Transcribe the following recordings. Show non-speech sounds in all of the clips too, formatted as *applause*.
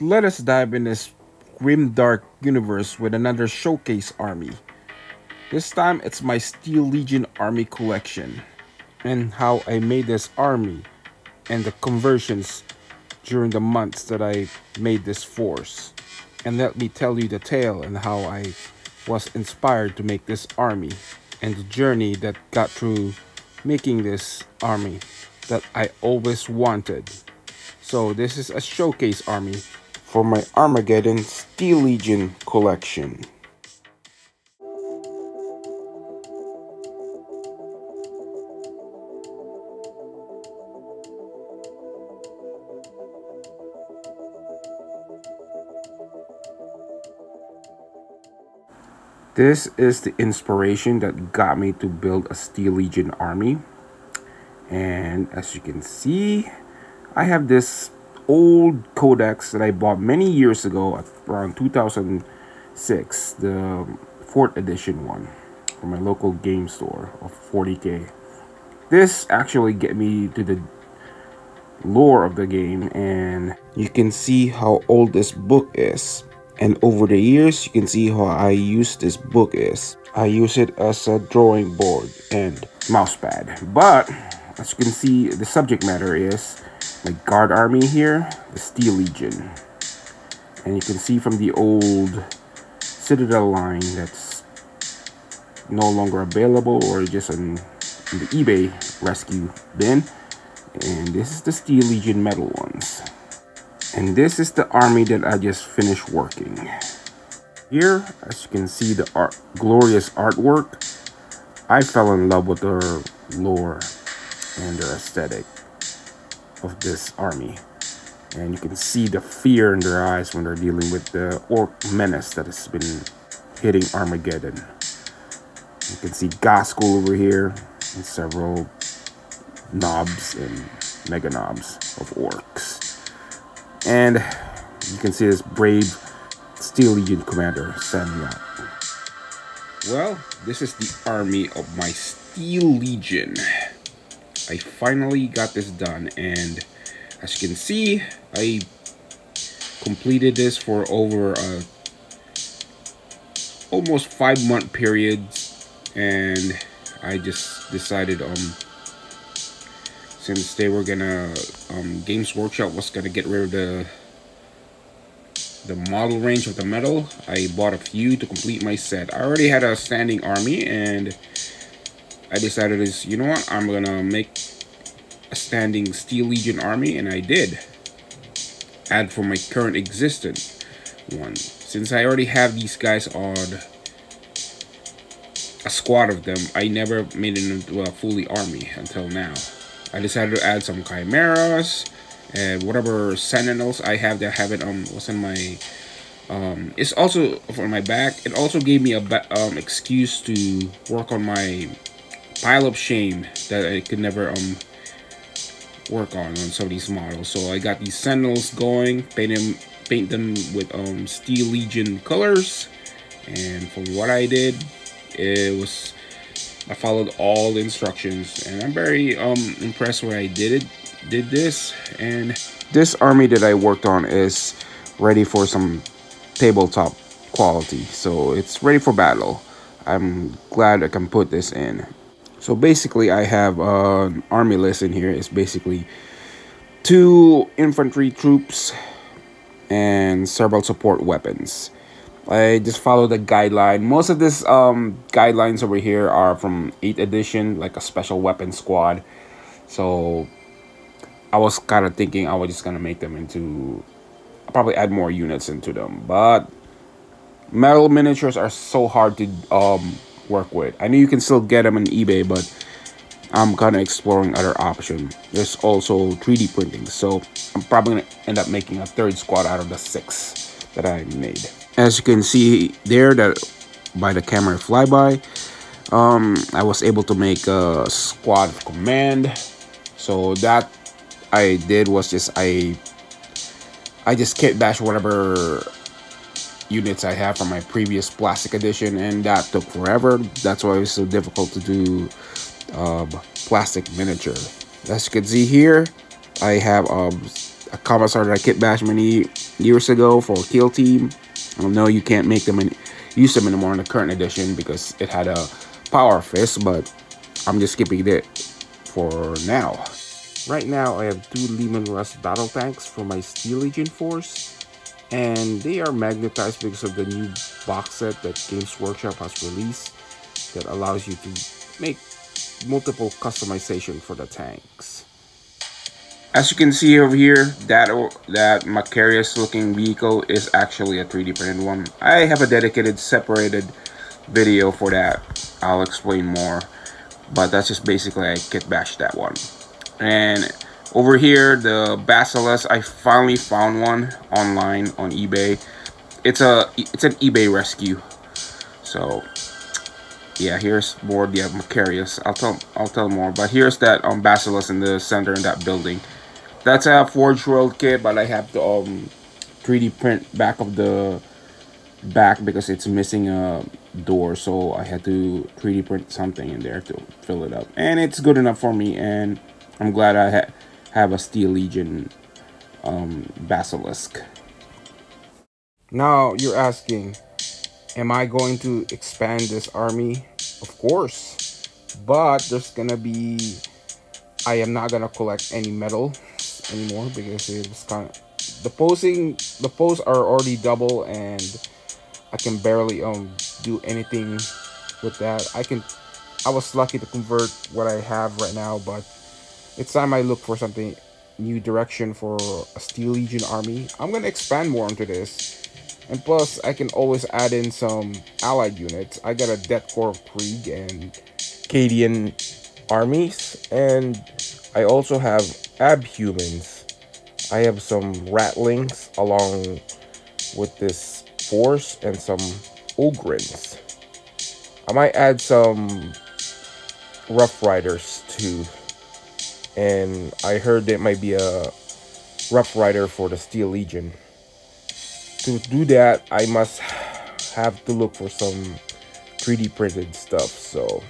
let us dive in this grim dark universe with another showcase army. This time it's my Steel Legion army collection and how I made this army and the conversions during the months that I made this force. And let me tell you the tale and how I was inspired to make this army and the journey that got through making this army that I always wanted. So this is a showcase army for my Armageddon Steel Legion collection. This is the inspiration that got me to build a Steel Legion army. And as you can see, I have this old codex that I bought many years ago, around 2006, the fourth edition one from my local game store of 40k. This actually get me to the lore of the game and you can see how old this book is. And over the years, you can see how I use this book is. I use it as a drawing board and mousepad. But as you can see, the subject matter is my guard army here, the Steel Legion. And you can see from the old Citadel line that's no longer available or just in, the eBay rescue bin. And this is the Steel Legion metal ones. And this is the army that I just finished working. Here, as you can see the art, glorious artwork, I fell in love with their lore and their aesthetic of this army. And you can see the fear in their eyes when they're dealing with the orc menace that has been hitting Armageddon. You can see Ghazghkull over here and several knobs and mega knobs of orcs. And you can see this brave Steel Legion commander standing up. Well, this is the army of my Steel Legion. I finally got this done and as you can see I completed this for over a almost five month period and I just decided um since they were gonna um, Games Workshop was gonna get rid of the the model range of the metal I bought a few to complete my set. I already had a standing army and I decided is, you know what, I'm gonna make a standing Steel Legion army, and I did. Add for my current existent one. Since I already have these guys on a squad of them, I never made it into a fully army until now. I decided to add some chimeras and whatever sentinels I have that have it um was in my um it's also for my back it also gave me a um excuse to work on my pile of shame that I could never um work on on some of these models. So I got these Sentinels going, paint them, paint them with um, Steel Legion colors. And from what I did, it was I followed all the instructions, and I'm very um impressed when I did it. Did this, and this army that I worked on is ready for some tabletop quality, so it's ready for battle. I'm glad I can put this in. So basically I have an army list in here. It's basically two infantry troops and several support weapons. I just follow the guideline. Most of this um, guidelines over here are from 8th edition, like a special weapon squad. So I was kind of thinking I was just going to make them into... Probably add more units into them. But metal miniatures are so hard to um, work with. I know you can still get them on eBay, but I'm kind of exploring other options. There's also 3D printing, so I'm probably going to end up making a third squad out of the six that I made. As you can see there, that by the camera flyby, um, I was able to make a squad command. So that I did was just I I just kit bash whatever units I have from my previous plastic edition and that took forever. That's why it was so difficult to do um, plastic miniature. As you can see here, I have um, a Commissar that I kit bash many years ago for Kill Team. I know you can't make them and use them anymore in the current edition because it had a power fist, but I'm just skipping it for now. Right now, I have two Leman Russ battle tanks for my Steel Legion force, and they are magnetized because of the new box set that Games Workshop has released that allows you to make multiple customization for the tanks. As you can see over here, that that Macharius looking vehicle is actually a 3D printed one. I have a dedicated separated video for that. I'll explain more. But that's just basically I kit bashed that one. And over here, the Basilisk, I finally found one online on eBay. It's a it's an eBay rescue. So yeah, here's more the Macharius. I'll tell I'll tell more. But here's that um Basilisk in the center in that building. That's a Forge World kit, but I have the um 3D print back of the back because it's missing a door so I had to 3D print something in there to fill it up and it's good enough for me and I'm glad I ha have a Steel Legion um, Basilisk. Now you're asking, am I going to expand this army? Of course, but there's gonna be, I am not gonna collect any metal anymore because it's kind of, the posing, the posts are already double and I can barely um do anything with that. I can, I was lucky to convert what I have right now, but it's time I look for something new direction for a Steel Legion army. I'm gonna expand more into this. And plus, I can always add in some allied units. I got a Death Korps of Krieg and Cadian armies. And I also have Abhumans. I have some Ratlings along with this Force and some Ogryns. I might add some Rough Riders too. And I heard there might be a Rough Rider for the Steel Legion. To do that, I must have to look for some 3D printed stuff, so...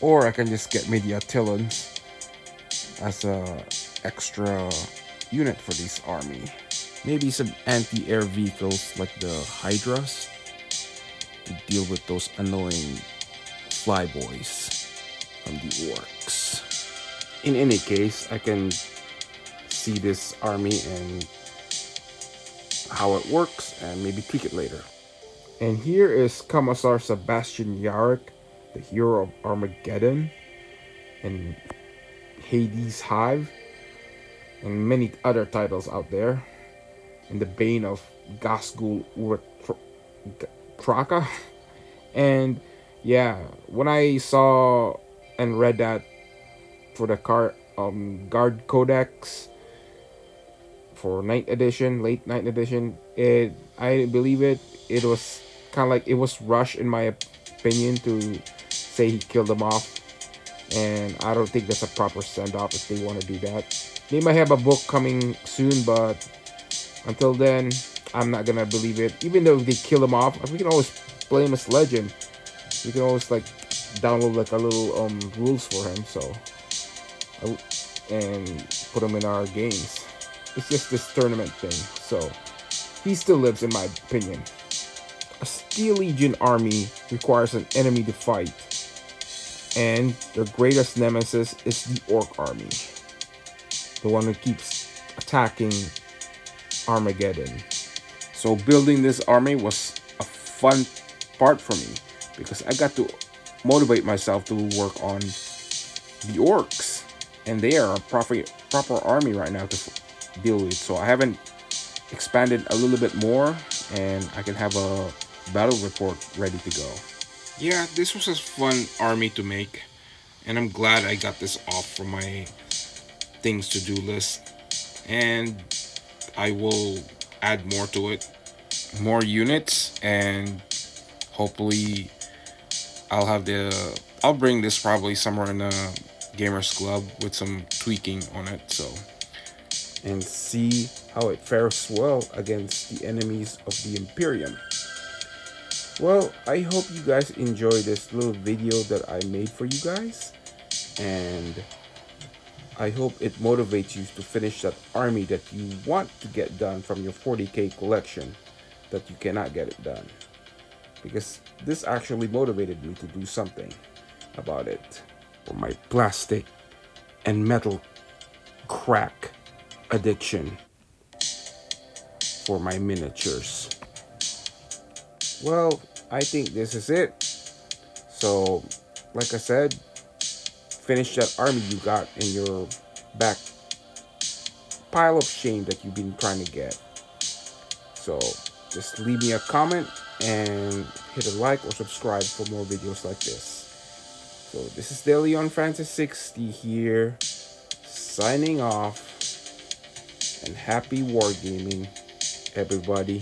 Or I can just get maybe Attilans as a extra unit for this army. Maybe some anti-air vehicles like the Hydras to deal with those annoying flyboys from the orcs. In any case, I can see this army and how it works and maybe tweak it later. And here is Commissar Sebastian Yarrick, the hero of Armageddon and Hades Hive and many other titles out there and the bane of Ghazghkull Thraka. *laughs* And yeah, when I saw and read that for the car um guard codex for night edition, late night edition, it I believe it it was kind of like it was rushed in my opinion to say he killed them off and I don't think that's a proper send off if they want to do that. They might have a book coming soon, but until then, I'm not gonna believe it. Even though they kill him off, we can always play him as legend. We can always like download like a little um rules for him. So Uh, and put him in our games. It's just this tournament thing. So he still lives in my opinion. A Steel Legion army requires an enemy to fight. And their greatest nemesis is the Orc army. The one who keeps attacking Armageddon. So building this army was a fun part for me because I got to motivate myself to work on the orcs and they are a proper proper army right now to deal with. So I haven't expanded a little bit more and I can have a battle report ready to go. Yeah this was a fun army to make and I'm glad I got this off from my things to do list. And I will add more to it, more units, and hopefully I'll have the, I'll bring this probably somewhere in the Gamers Club with some tweaking on it, so. And see how it fares well against the enemies of the Imperium. Well, I hope you guys enjoy this little video that I made for you guys. And I hope it motivates you to finish that army that you want to get done from your 40k collection that you cannot get it done. Because this actually motivated me to do something about it. For my plastic and metal crack addiction for my miniatures. Well, I think this is it. So, like I said, finish that army you got in your back pile of shame that you've been trying to get. So, just leave me a comment and hit a like or subscribe for more videos like this. So, this is DeLeon Francis 60 here, signing off, and happy wargaming, everybody.